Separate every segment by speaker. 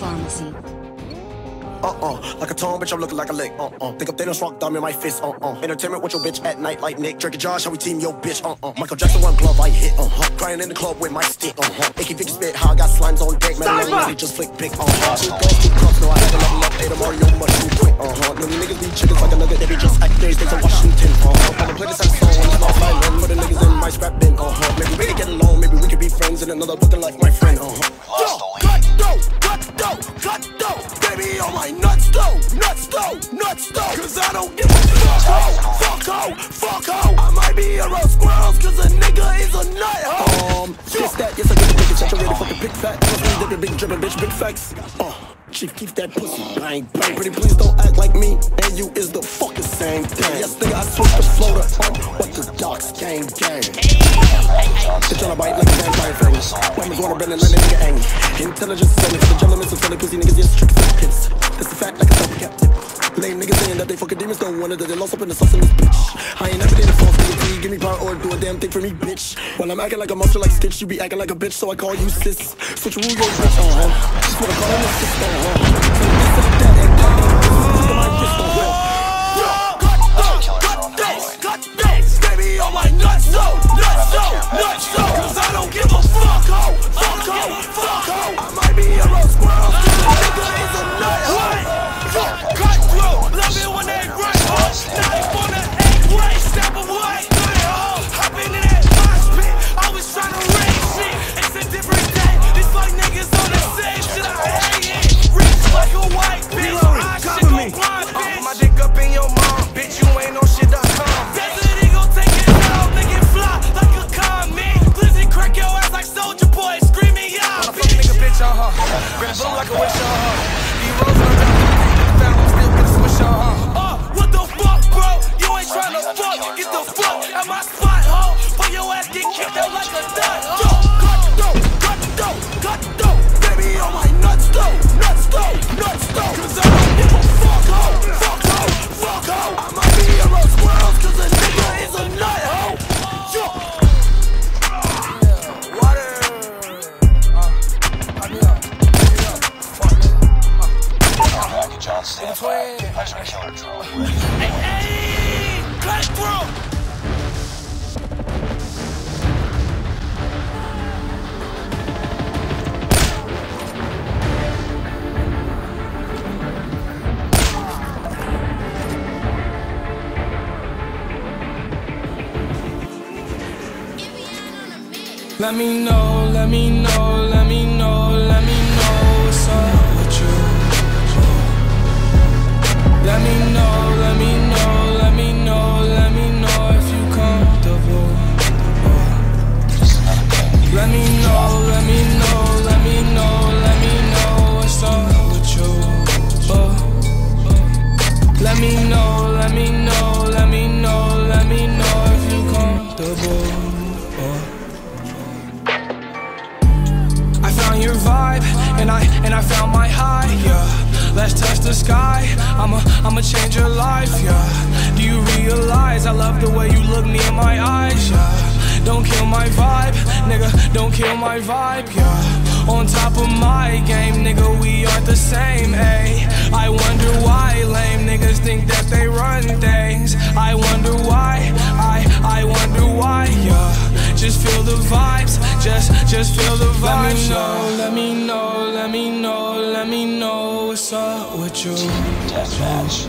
Speaker 1: Pharmacy.
Speaker 2: Uh-uh, like a tone, bitch, I'm looking like a lick. Uh-uh, think I'm Thanos rock thumb in my fist. Uh-uh, entertainment with your bitch at night like Nick. Drake and Josh, how we team your bitch. Uh-uh, Michael Jackson one glove I hit. Uh-huh, crying in the club with my stick. Uh-huh, AK 50 spit, how I got slimes on deck. Man, money just flick big. Uh-huh, two girls, two cups, no, I had to level up. Ate a Mario much too quick. Uh-huh, cut dough, cut dough, baby on my nuts though, nuts though, nuts though, cause I don't give a fuck ho, fuck ho, fuck ho. I might be a roast squirrels cause a nigga is a nut ho. Um, this that, yes I get the big saturated fucking big fat. Big dripping, bitch, big facts. Uh. Chief, keep that pussy bang bang. Pretty please don't act like me and you is the fucking same thing. Yes, nigga, I switched the floater on what the docs gang gang. Bitch on a bite like a vampire thing. Women's wanna bend and let a nigga angry. Intelligence only for the gentlemen, so the pussy niggas yes, trick pits. That's a fact like a double captain. Lame niggas saying that they fucking that they lost up in the sauce in this bitch. I ain't never did a false nigga give me power or do a damn thing for me, bitch. When I'm acting like a monster like Stitch, you be acting like a bitch, so I call you sis. Switch rule your bitch, uh huh. Just wanna call him a sister, uh huh.
Speaker 3: Let me know, let me know, let me know, let me know what's up Let me know, let me know, let me know, let me know if you comfortable. Let me know, let me know, let me know, let me know what's up with you. Oh. Let me know, let me know, let me know, let me know if you comfortable. I found your vibe, and I and I found my high, yeah. Let's touch the sky. I'ma I'ma change your life, yeah. Do you realize I love the way you look me in my eyes, yeah. Don't kill my vibe, nigga. Don't kill my vibe, yeah. On top of my game, nigga, we aren't the same, ayy. I wonder why lame niggas think that they run things. I wonder why, I I wonder why, yeah. Just feel the vibes, just just feel the vibes. Let me know, let me know, let me know, up with you.
Speaker 4: Deathmatch.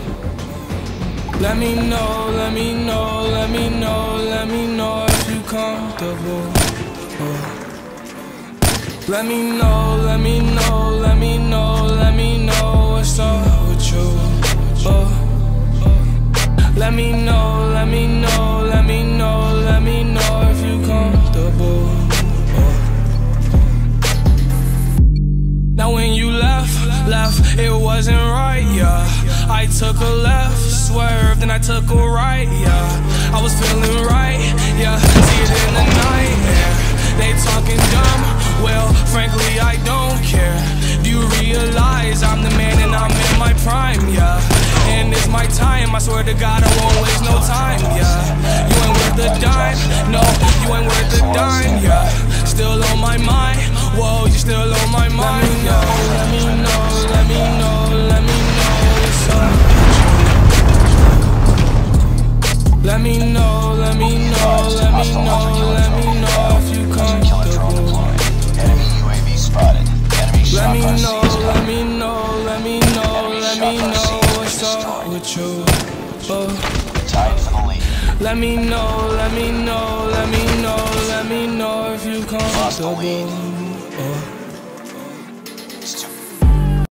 Speaker 3: Let me know, let me know, let me know, let me know if you comfortable. Oh. Let me know, let me know, let me know, let me know what's up with you. Oh. Let me know, let me know, let me know, left, it wasn't right, yeah. I took a left, swerved, and I took a right, yeah. I was feeling right, yeah. See it in the night, yeah. They talking dumb, well, frankly, I don't care. Do you realize I'm the man and I'm in my prime, yeah? And it's my time, I swear to God, I won't waste no time, yeah. You ain't worth a dime, no, you ain't worth a dime, yeah. Still on my mind, whoa, you still on my mind, yeah. Let me know, let me know, let me know, let me know if you comfortable. Boston.